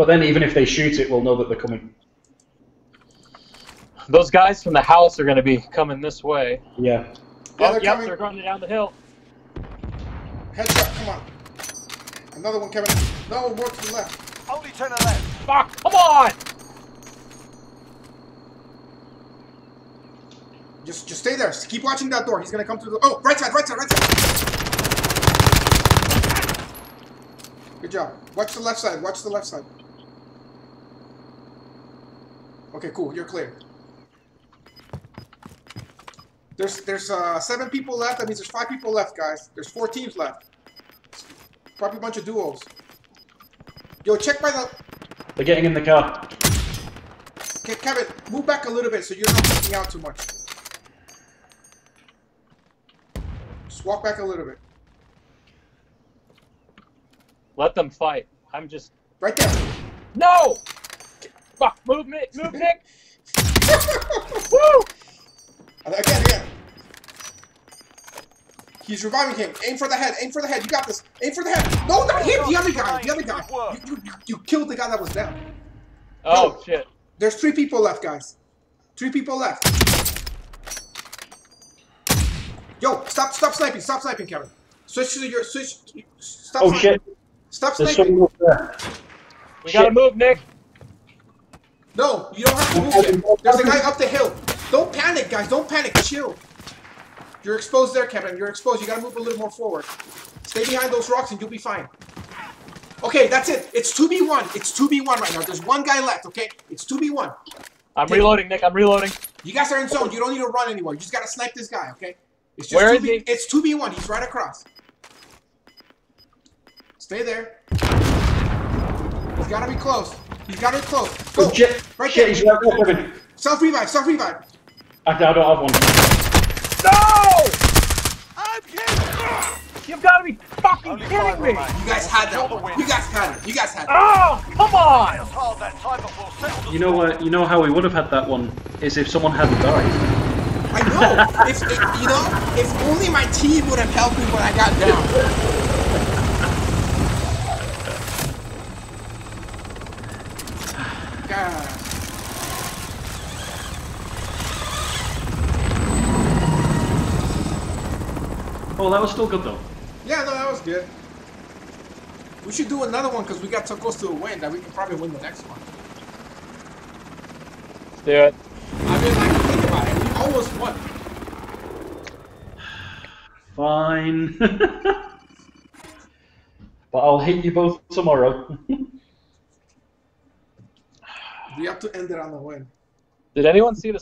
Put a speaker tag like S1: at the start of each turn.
S1: But then even if they shoot it, we'll know that they're coming.
S2: Those guys from the house are going to be coming this way.
S1: Yeah.
S3: Yeah,
S2: oh,
S3: they're
S2: yep,
S3: coming.
S2: they're running down the hill.
S3: Headshot, come on. Another one, Kevin. No, more to the left.
S4: Only turn the left.
S2: Fuck! Come on!
S3: Just just stay there. Keep watching that door. He's gonna come through the Oh, right side, right side, right side. Good job. Watch the left side. Watch the left side. Okay, cool. You're clear. There's there's uh, seven people left. That means there's five people left, guys. There's four teams left. Probably a bunch of duos. Yo, check by the.
S1: They're getting in the car.
S3: Okay, Kevin, move back a little bit so you're not peeking out too much. Just walk back a little bit.
S2: Let them fight. I'm just.
S3: Right there.
S2: No! Fuck! Move, Nick! Move, Nick! Woo!
S3: Again, again. He's reviving him. Aim for the head. Aim for the head. You got this. Aim for the head. No, not him. The other guy. The other guy. You, you, you killed the guy that was down.
S2: Oh,
S3: No.
S2: shit.
S3: There's three people left, guys. Three people left. Yo, stop, stop sniping. Stop sniping, Kevin. Switch to your switch. Stop.
S1: Oh
S3: sniping.
S1: shit!
S3: Stop sniping.
S1: someone up there.
S2: We gotta move, Nick!
S3: No, you don't have to move yet. There's a guy up the hill. Don't panic, guys. Don't panic. Chill. You're exposed there, Kevin. You're exposed. You gotta move a little more forward. Stay behind those rocks and you'll be fine. Okay, that's it. It's 2v1. It's 2v1 right now. There's one guy left, okay? It's 2v1.
S2: I'm
S3: Okay.
S2: reloading, Nick. I'm reloading.
S3: You guys are in zone. You don't need to run anymore. You just gotta snipe this guy, okay? It's just
S2: Where is
S3: 2v
S2: he?
S3: It's 2v1. He's right across. Stay there. He's gotta be close. He's gotta be close. Go.
S1: Oh shit!
S3: Right
S1: shit!
S3: there.
S1: He's right there, Kevin.
S3: Self revive. Self revive.
S1: I, I don't have one.
S2: No!
S4: I'm here.
S2: You've gotta be fucking
S4: Only
S2: kidding me!
S4: remain.
S3: You guys had that
S4: You're
S3: one. You guys had it. You guys had it.
S2: Oh, come on!
S4: It's hard that time, but we'll settle the
S1: You know what? You know how we would have had that one is if someone hadn't died.
S3: I know. if, if you know, if only my team would have helped me when I got down. God.
S1: Oh, that was still good though.
S3: Yeah, no, that was good. We should do another one because we got so close to a win that we can probably win the next one.
S2: Let's do it.
S3: I mean, like, think about it. We almost won.
S1: Fine. but I'll hit you both tomorrow.
S3: We have to end it on the win.
S2: Did anyone see the